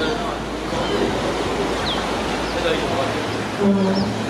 这个。嗯。